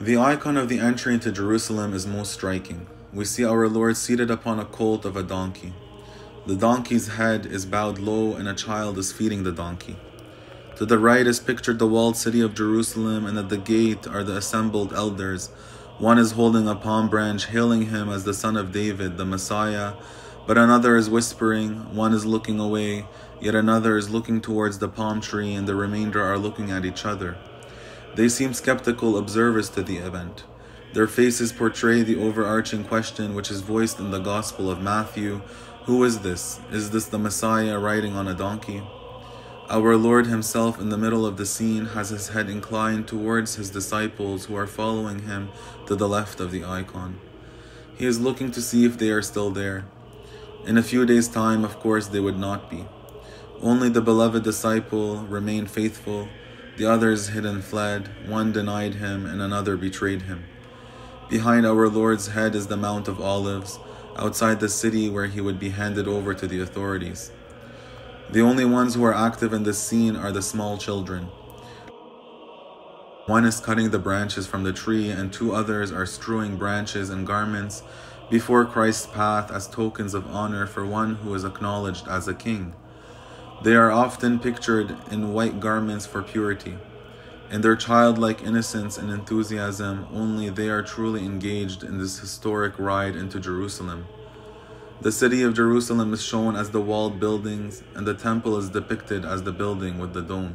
The icon of the entry into Jerusalem is most striking. We see our Lord seated upon a colt of a donkey. The donkey's head is bowed low, and a child is feeding the donkey. To the right is pictured the walled city of Jerusalem, and at the gate are the assembled elders. One is holding a palm branch, hailing him as the son of David, the Messiah, but another is whispering, one is looking away, yet another is looking towards the palm tree, and the remainder are looking at each other. They seem skeptical observers to the event. Their faces portray the overarching question which is voiced in the Gospel of Matthew Who is this? Is this the Messiah riding on a donkey? Our Lord Himself, in the middle of the scene, has His head inclined towards His disciples who are following Him to the left of the icon. He is looking to see if they are still there. In a few days' time, of course, they would not be. Only the beloved disciple remained faithful the others hid and fled, one denied him, and another betrayed him. Behind our Lord's head is the Mount of Olives, outside the city where he would be handed over to the authorities. The only ones who are active in this scene are the small children. One is cutting the branches from the tree, and two others are strewing branches and garments before Christ's path as tokens of honor for one who is acknowledged as a king. They are often pictured in white garments for purity. In their childlike innocence and enthusiasm, only they are truly engaged in this historic ride into Jerusalem. The city of Jerusalem is shown as the walled buildings, and the temple is depicted as the building with the dome.